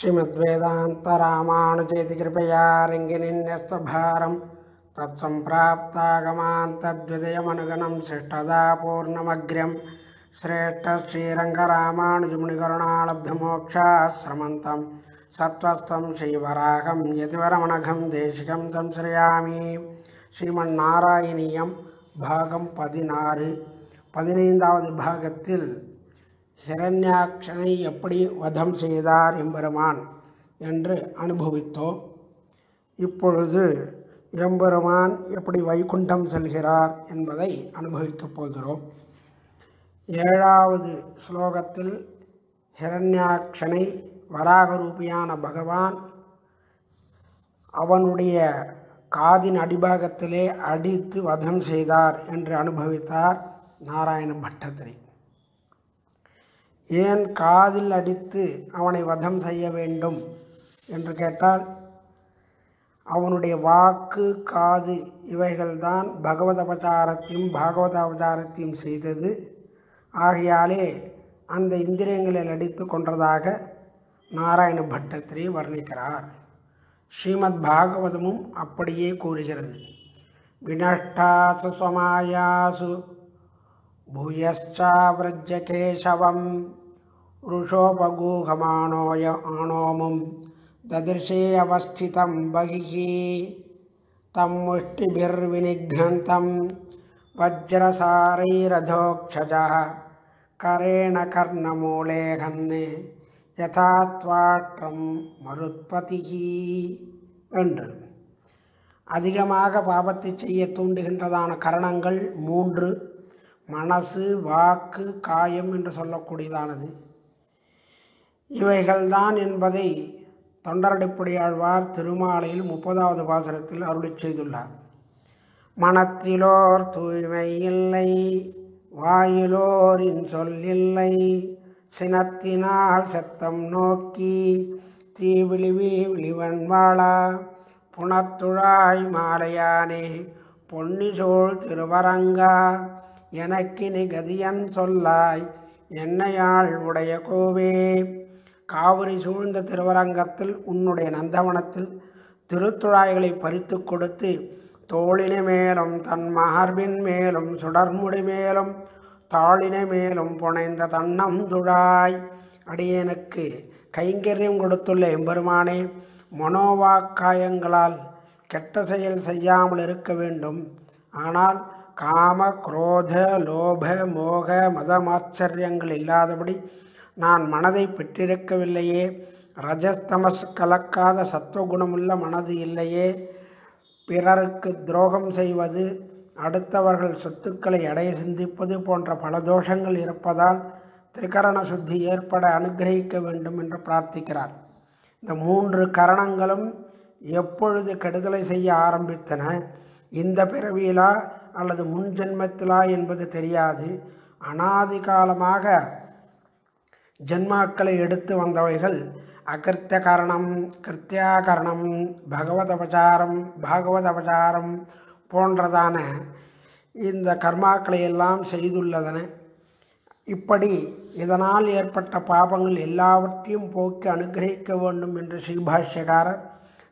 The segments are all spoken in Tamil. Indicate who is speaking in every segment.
Speaker 1: श्रीमद्वेदान्तरामानुजेति कृपया रङ्गिनिन्यस्तभारं तत्सम्प्राप्तागमान् तद्विदयमनुगणं शिष्टदा पूर्णमग्र्यं श्रेष्ठश्रीरङ्गरामानुजमुनिकरुणालब्धमोक्षाश्रमन्तं सत्त्वस्थं श्रीवराहं यतिवरमणघं देशिकं संश्रयामि ஸ்ரீமன்னாராயணியம் பாகம் பதினாறு பதினைந்தாவது பாகத்தில் ஹிரண்யாட்சனை எப்படி வதம் செய்தார் எம்பெருமான் என்று அனுபவித்தோம். இப்பொழுது எம்பெருமான் எப்படி வைகுண்டம் செல்கிறார் என்பதை அனுபவிக்கப் போகிறோம். ஏழாவது ஸ்லோகத்தில் ஹிரண்யாட்சனை வராகரூபியான பகவான் அவனுடைய காதின் அடிபாகத்திலே அடித்து வதம் செய்தார் என்று அனுபவித்தார் நாராயண பட்டத்திரி. ஏன் காதில் அடித்து அவனை வதம் செய்ய வேண்டும்? என்று கேட்டால் அவனுடைய வாக்கு காது இவைகள்தான் பகவத அவதாரத்தையும் பாகவத அவதாரத்தையும் செய்தது. ஆகையாலே அந்த இந்திரியங்களில் அடித்து கொன்றதாக நாராயண பட்டத்திரி வர்ணிக்கிறார். ஸ்ரீமத் பாகவதமும் அப்படியே கூறுகிறது. வினஷ்டாசு சமாயாசு பூயச்சாவிரஜ கேசவம் ருஷோபகூகமானோய ஆணோமும் ததிர்ஷே அவஸ்திதம் பகிஹி தம் முஷ்டிபிர்வினிக்னந்தம் வஜ்ரசாரைரதோக்ஷஜ கரேண கர்ணமூலேகன் யதா துவாற்றம் மருத்பதிகி என்று. அதிகமாக பாபத்தை செய்ய தூண்டுகின்றதான கரணங்கள் மூன்று. மனசு வாக்கு காயம் என்று சொல்லக்கூடியதானது. இவைகள்தான் என்பதை தொண்டரடிப்புடையாழ்வார் திருமாலையில் முப்பதாவது பாசனத்தில் அருளி செய்துள்ளார். மனத்திலோர் தூய்மை இல்லை வாயிலோரின் இன்சொல் இல்லை சினத்தினால் சத்தம் நோக்கி தீவிழிவி விழிவன்வாளா புனத்துழாய் மாலையானே பொன்னிசோழ் திருவரங்கா எனக்கு நிகதியன் சொல்லாய் என்னையாள் உடைய கோவே காவிரி சூழ்ந்த திருவரங்கத்தில் உன்னுடைய நந்தவனத்தில் திருத்துழாய்களை பறித்து கொடுத்து தோளினை மேலும் தன் மகர்பின் மேலும் சுடர்முடி மேலும் தாளினை மேலும் புனைந்த தன்னம் துழாய். அடியேனுக்கு கைங்கரியம் கொடுத்துள்ள எம்பெருமானே மனோவாக்காயங்களால் கெட்ட செயல் செய்யாமல் இருக்க வேண்டும். ஆனால் காம குரோத லோப மோக மதமாச்சரியங்கள் இல்லாதபடி நான் மனதை பெற்றிருக்கவில்லையே. ரஜஸ்தமஸ் கலக்காத சத்துவகுணமுள்ள மனது இல்லையே. பிறருக்கு துரோகம் செய்வது அடுத்தவர்கள் சொத்துக்களை அடைய சிந்திப்பது போன்ற பல தோஷங்கள் இருப்பதால் திரிகரண சுத்தி ஏற்பட அனுகிரகிக்க வேண்டும் என்று பிரார்த்திக்கிறார். இந்த மூன்று கரணங்களும் எப்பொழுது கெடுதலை செய்ய ஆரம்பித்தன? இந்த பிறவியிலா அல்லது முன் ஜென்மத்திலா என்பது தெரியாது. அனாதி காலமாக ஜென்மாக்களை எடுத்து வந்தவைகள் அகிருத்திய கரணம் கிருத்தியாகரணம் பகவத் அபச்சாரம் பாகவத போன்றதான இந்த கர்மாக்களை எல்லாம் செய்துள்ளதன. இப்படி இதனால் ஏற்பட்ட பாபங்கள் எல்லாவற்றையும் போக்கி அனுகிரகிக்க வேண்டும் என்று ஸ்ரீபாஷ்யகாரர்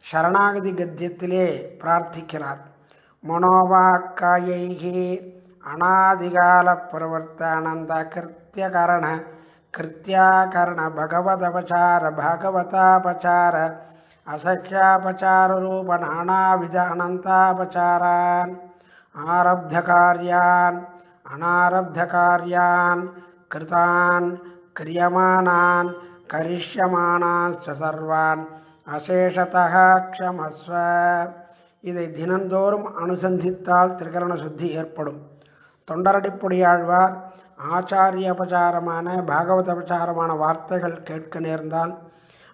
Speaker 1: சரணாகதி கத்தியத்திலே பிரார்த்திக்கிறார். மனோவாக்காயை அநாதிகால பிரவர்த்த அனந்த கிருத்தியகரண கிருத்தியாகரண பகவதபச்சார பாகவதாபச்சார அசக்கியாபச்சார ரூப நானாவித அனந்தாபச்சாரான் ஆரப்தகாரியான் அனாரப்தகாரியான் கிருதான் கிரியமானான் கரிஷ்யமானான் சர்வான் அசேஷதः க்ஷமஸ்வ இதை தினந்தோறும் அனுசந்தித்தால் திரிகரண சுத்தி ஏற்படும். தொண்டரடிப்புடியாழ்வார் ஆச்சாரிய அபச்சாரமான பாகவத அபச்சாரமான வார்த்தைகள் கேட்க நேர்ந்தால்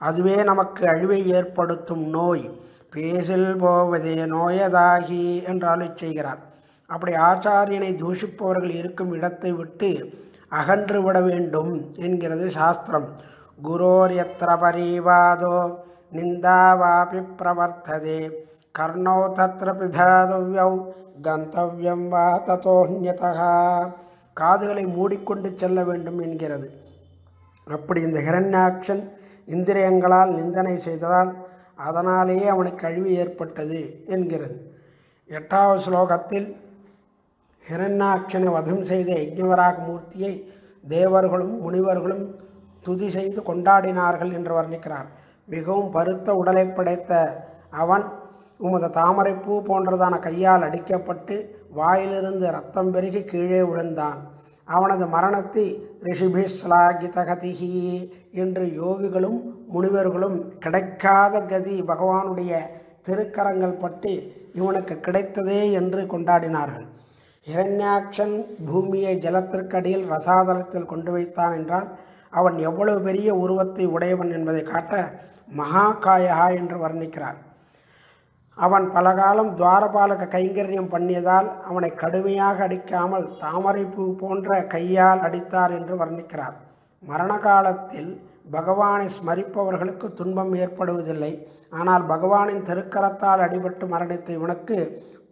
Speaker 1: அதுவே நமக்கு அழிவை ஏற்படுத்தும் நோய். பேசில் போவதே நோயதாகி என்றாலும் செய்கிறார். அப்படி ஆச்சாரியனை தூஷிப்பவர்கள் இருக்கும் இடத்தை விட்டு அகன்று விட வேண்டும் என்கிறது சாஸ்திரம். குரோர் எத்திர பரிவாதோ நிந்தாவாபி பிரவர்த்ததே. கர்ணோ தத்திர பிதாதவ்யௌ கந்தவ்யம் வா ததோன்யதா காதுகளை மூடிக்கொண்டு செல்ல வேண்டும் என்கிறது. அப்படி இந்த ஹிரண்யாக்ஷன் இந்திரியங்களால் நிந்தனை செய்ததால் அதனாலேயே அவனுக்கு அழிவு ஏற்பட்டது என்கிறது. எட்டாவது ஸ்லோகத்தில் ஹிரண்யாட்சனை வதம் செய்த யஜ்ஞவராக மூர்த்தியை தேவர்களும் முனிவர்களும் துதி செய்து கொண்டாடினார்கள் என்று வர்ணிக்கிறார். மிகவும் பருத்த உடலை படைத்த அவன் உமது தாமரைப்பூ போன்றதான கையால் அடிக்கப்பட்டு வாயிலிருந்து ரத்தம் பெருகி கீழே விழுந்தான். அவனது மரணத்தை ரிஷிபிஸ்லாகிதகதிகி என்று யோகிகளும் முனிவர்களும் கிடைக்காத கதி பகவானுடைய திருக்கரங்கள் பட்டு இவனுக்கு கிடைத்ததே என்று கொண்டாடினார்கள். இரண்யாட்சன் பூமியை ஜலத்திற்கடியில் ரசாதலத்தில் கொண்டு வைத்தான் என்றால் அவன் எவ்வளவு பெரிய உருவத்தை உடையவன் என்பதை காட்ட மகாகாயகா என்று வர்ணிக்கிறார். அவன் பலகாலம் துவாரபாலக கைங்கரியம் பண்ணியதால் அவனை கடுமையாக அடிக்காமல் தாமரைப்பூ போன்ற கையால் அடித்தார் என்று வர்ணிக்கிறார். மரண காலத்தில் பகவானை ஸ்மரிப்பவர்களுக்கு துன்பம் ஏற்படுவதில்லை. ஆனால் பகவானின் திருக்கரத்தால் அடிபட்டு மரணித்த இவனுக்கு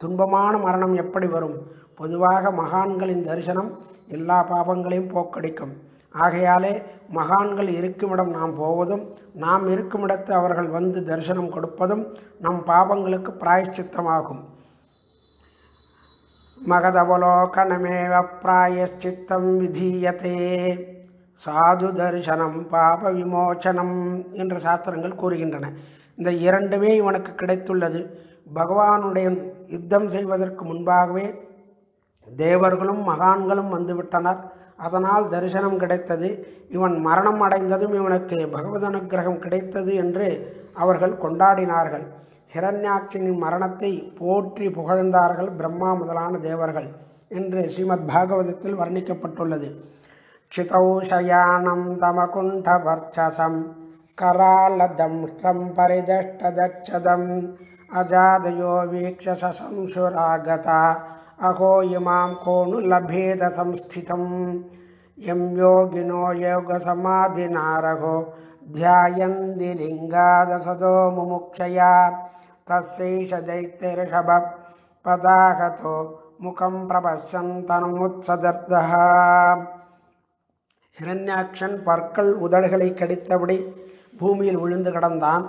Speaker 1: துன்பமான மரணம் எப்படி வரும்? பொதுவாக மகான்களின் தரிசனம் எல்லா பாபங்களையும் போக்கடிக்கும். ஆகையாலே மகான்கள் இருக்குமிடம் நாம் போவதும் நாம் இருக்குமிடத்து அவர்கள் வந்து தரிசனம் கொடுப்பதும் நம் பாபங்களுக்கு பிராயச்சித்தமாகும். மகதவலோகனமேவ பிராயச்சித்தம் விதீயத்தே சாது தரிசனம் பாப விமோச்சனம் என்று சாஸ்திரங்கள் கூறுகின்றன. இந்த இரண்டுமே இவனுக்கு கிடைத்துள்ளது. பகவானுடைய யுத்தம் செய்வதற்கு முன்பாகவே தேவர்களும் மகான்களும் வந்துவிட்டனர். அதனால் தரிசனம் கிடைத்தது. இவன் மரணம் அடைந்ததும் இவனுக்கு பகவத் அனுகிரகம் கிடைத்தது என்று அவர்கள் கொண்டாடினார்கள். ஹிரண்யாட்சியின் மரணத்தை போற்றி புகழ்ந்தார்கள் பிரம்மா முதலான தேவர்கள் என்று ஸ்ரீமத் பாகவதத்தில் வர்ணிக்கப்பட்டுள்ளது. க்ஷிதௌ சயானம் தமகுண்டவர்ச்சசம் கராலதம்ஷ்டம் பரிதஷ்டதச்சதம் அஜாதயோ வீக்ஷ அகோ இமாம் கோணு லபேத சம்ஸ்திதம் எம் யோகினோ நாரகோ தியாயந்தி லிங்காதசதோ முமுக்ஷயா தஸ்யைஷ தைத்தியர்ஷப பதாகதோ முகம் பிரபஷன் தனுமுத்சதர்தः ஹிரண்யாக்ஷன் பற்கள் உதடுகளை கடித்தபடி பூமியில் விழுந்து கிடந்தான்.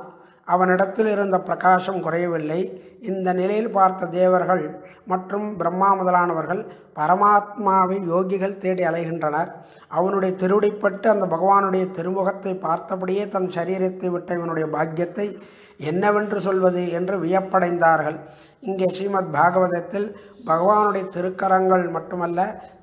Speaker 1: அவனிடத்தில் இருந்த பிரகாசம் குறையவில்லை. இந்த நிலையில் பார்த்த தேவர்கள் மற்றும் பிரம்மா முதலானவர்கள் பரமாத்மாவை யோகிகள் தேடி அலைகின்றனர். அவனுடைய திருடிப்பட்டு அந்த பகவானுடைய திருமுகத்தை பார்த்தபடியே தன் சரீரத்தை விட்ட இவனுடைய பாக்கியத்தை என்னவென்று சொல்வது என்று வியப்படைந்தார்கள். இங்கே ஸ்ரீமத் பாகவதத்தில் பகவானுடைய திருக்கரங்கள் மட்டுமல்ல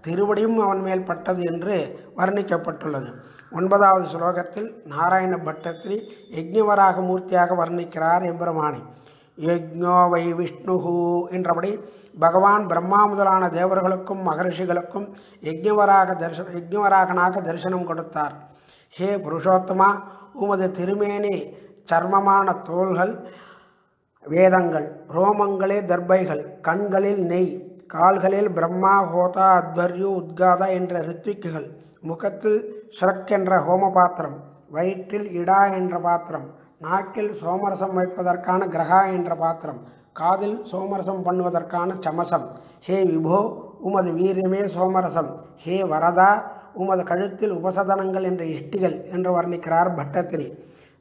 Speaker 1: திருவடியும் அவன் மேல் பட்டது என்று வர்ணிக்கப்பட்டுள்ளது. ஒன்பதாவது ஸ்லோகத்தில் நாராயண பட்டத்திரி யஜ்ஞவராக மூர்த்தியாக வர்ணிக்கிறார் எம்பெருமானை. யஜ்ஞோ வை விஷ்ணுஹு என்றபடி பகவான் பிரம்மா முதலான தேவர்களுக்கும் மகரிஷிகளுக்கும் யஜ்ஞவராக தரிசன யஜ்ஞவராகனாக தரிசனம் கொடுத்தார். ஹே புருஷோத்தமா உமது திருமேனி சர்மமான தோள்கள் வேதங்கள் ரோமங்களே தர்பைகள் கண்களில் நெய் கால்களில் பிரம்மா ஹோதா அத்வர்யு உத்காதா என்ற ரித்விக்குகள் முகத்தில் சுரக் என்ற ஹோம பாத்திரம் வயிற்றில் இடா என்ற பாத்திரம் நாக்கில் சோமரசம் வைப்பதற்கான கிரகா என்ற பாத்திரம் காதில் சோமரசம் பண்ணுவதற்கான சமசம். ஹே விபோ உமது வீரியமே சோமரசம். ஹே வரதா உமது கழுத்தில் உபசதனங்கள் என்ற இஷ்டிகள் என்று வர்ணிக்கிறார் பட்டத்திரி.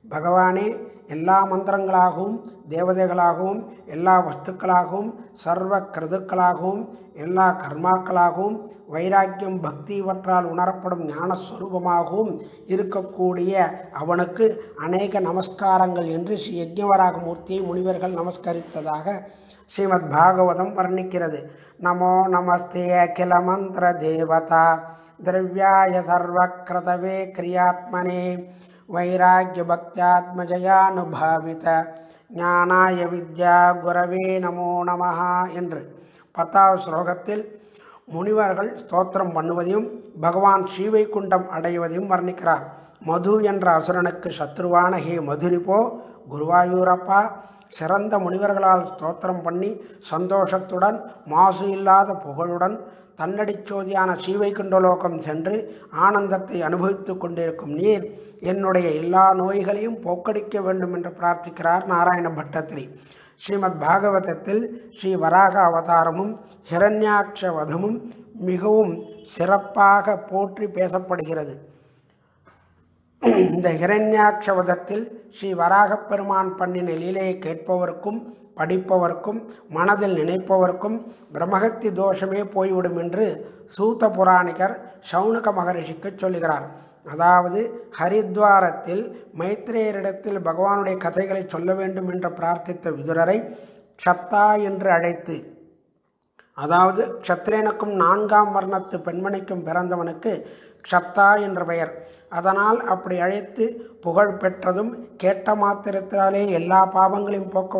Speaker 1: பகவானே எல்லா மந்திரங்களாகவும் தேவதைகளாகவும் எல்லா வஸ்துக்களாகவும் சர்வ கிருதுக்களாகவும் எல்லா கர்மாக்களாகவும் வைராக்கியம் பக்தி இவற்றால் உணரப்படும் ஞானஸ்வரூபமாகவும் இருக்கக்கூடிய அவனுக்கு அநேக நமஸ்காரங்கள் என்று ஸ்ரீ யஜ்ஞவராக மூர்த்தியை முனிவர்கள் நமஸ்கரித்ததாக ஸ்ரீமத் பாகவதம் வர்ணிக்கிறது. நமோ நமஸ்தே அகில மந்திர தேவதா திரவியாய சர்வக்ரதவே கிரியாத்மனே வைராக்கியபக்தியாத்மஜயானுபாவித. ஞானாய வித்யா குரவே நமோ நமஹ என்று பத்தாவது ஸ்லோகத்தில் முனிவர்கள் ஸ்தோத்திரம் பண்ணுவதையும் பகவான் ஸ்ரீவைகுண்டம் அடைவதையும் வர்ணிக்கிறார். மது என்ற அசுரனுக்கு சத்ருவான ஹே மதுரிப்போ குருவாயூரப்பா சிறந்த முனிவர்களால் ஸ்தோத்திரம் பண்ணி சந்தோஷத்துடன் மாசு இல்லாத புகழுடன் தன்னடிச்சோதியான ஸ்ரீவைகுண்டலோகம் சென்று ஆனந்தத்தை அனுபவித்து கொண்டிருக்கும் நீர் என்னுடைய எல்லா நோய்களையும் போக்கடிக்க வேண்டும் என்று பிரார்த்திக்கிறார் நாராயண பட்டத்திரி. ஸ்ரீமத் பாகவதத்தில் ஸ்ரீ வராக அவதாரமும் ஹிரண்யாட்ச வதமும் மிகவும் சிறப்பாக போற்றி பேசப்படுகிறது. இந்த ஹிரண்யாட்சவதத்தில் ஸ்ரீ வராகப் பெருமான் பண்ணின லீலையை கேட்பவருக்கும் படிப்பவர்க்கும் மனதில் நினைப்பவர்க்கும் பிரம்மகத்தி தோஷமே போய்விடும் என்று சூத்த புராணிகர் சௌனக மகரிஷிக்கு சொல்லுகிறார். அதாவது ஹரித்வாரத்தில் மைத்ரேயரிடத்தில் பகவானுடைய கதைகளை சொல்ல வேண்டும் என்று பிரார்த்தித்த விதுரரை சத்தா என்று அழைத்து அதாவது க்ஷத்ரேனுக்கும் நான்காம் வர்ணத்து பெண்மணிக்கும் பிறந்தவனுக்கு க்ஷத்தா என்ற பெயர். அதனால் அப்படி அழைத்து புகழ் பெற்றதும் கேட்ட மாத்திரத்தினாலே எல்லா பாவங்களையும் போக்க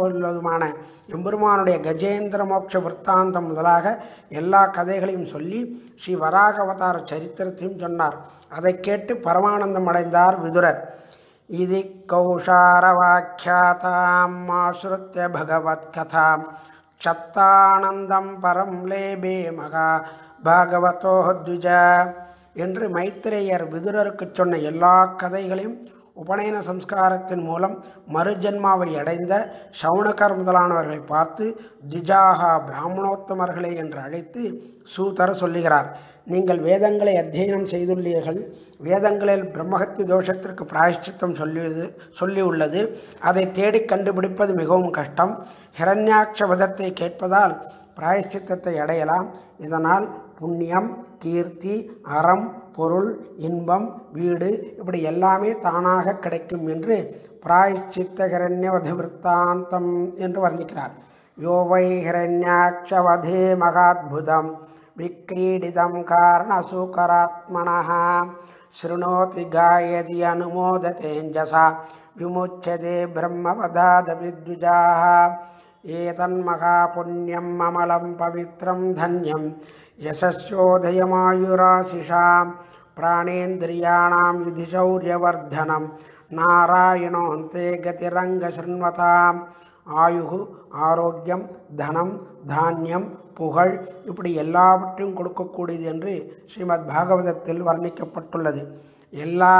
Speaker 1: எம்பெருமானுடைய கஜேந்திர மோட்ச விற்த்தாந்தம் முதலாக எல்லா கதைகளையும் சொல்லி ஸ்ரீ வராகவதார சரித்திரத்தையும் சொன்னார். அதை கேட்டு பரமானந்தம் அடைந்தார் விதுரர். இது கௌஷாரவாக்கியாதாம் ஆசுருத்திய பகவத் கதாம். சத்தானந்தம் பரம் லேபே மகா பாகவதோ த்விஜ என்று மைத்திரேயர் விதுரருக்கு சொன்ன எல்லா கதைகளையும் உபநயன சம்ஸ்காரத்தின் மூலம் மறுஜன்மாவை அடைந்த சவுனகர் முதலானவர்களை பார்த்து திஜாகா பிராமணோத்தமர்களே என்று அழைத்து சூதர் சொல்லுகிறார். நீங்கள் வேதங்களை அத்தியனம் செய்துள்ளீர்கள். வேதங்களில் பிரம்மஹத்தி தோஷத்திற்கு பிராயஷ்சித்தம் சொல்லியது சொல்லியுள்ளது. அதை தேடி கண்டுபிடிப்பது மிகவும் கஷ்டம். ஹிரண்யாட்ச வதத்தை கேட்பதால் பிராயஷ்சித்தத்தை அடையலாம். இதனால் புண்ணியம் கீர்த்தி அறம் பொருள் இன்பம் வீடு இப்படி எல்லாமே தானாக கிடைக்கும் என்று பிராயச்சித்த ஹிரண்யவத விற்த்தாந்தம் என்று வர்ணிக்கிறார். யோவை ஹிரண்யாட்சவதே மகாத்புதம். विक्रीडितं कारणसुकरात्मनः शृणोति गायति अनुमोदतेञ्जसा विमुच्यते ब्रह्मवधादपि द्विजाः अमलं पवित्रं धन्यं। यशस्योदयमायुराशिषां। प्राणेन्द्रियाणां युधिशौर्यवर्धनं नारायणोऽन्ते गतिरङ्गशृण्वताम्। ஆயுகு ஆரோக்கியம் தனம் தானியம் புகழ் இப்படி எல்லாவற்றையும் கொடுக்கக்கூடியது என்று ஸ்ரீமத் பாகவதத்தில் வர்ணிக்கப்பட்டுள்ளது. எல்லா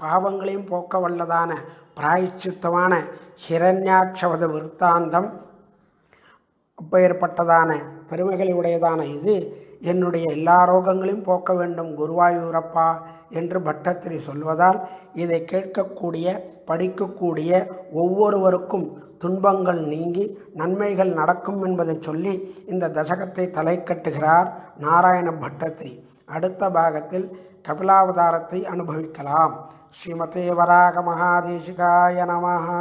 Speaker 1: பாவங்களையும் போக்க வல்லதான பிராயச்சித்தமான ஹிரண்யாட்சவத விற்த்தாந்தம் அப்பேற்பட்டதான பெருமைகளை உடையதான இது. என்னுடைய எல்லா ரோகங்களையும் போக்க வேண்டும் குருவாயூரப்பா என்று பட்டத்திரி சொல்வதால் இதை கேட்கக்கூடிய படிக்கக்கூடிய ஒவ்வொருவருக்கும் துன்பங்கள் நீங்கி நன்மைகள் நடக்கும் என்பதை சொல்லி இந்த தசகத்தை தலை கட்டுகிறார் நாராயண பட்டத்திரி. அடுத்த பாகத்தில் கபிலாவதாரத்தை அனுபவிக்கலாம். ஸ்ரீமதே வராக மகாதேசிகாய நமஹா.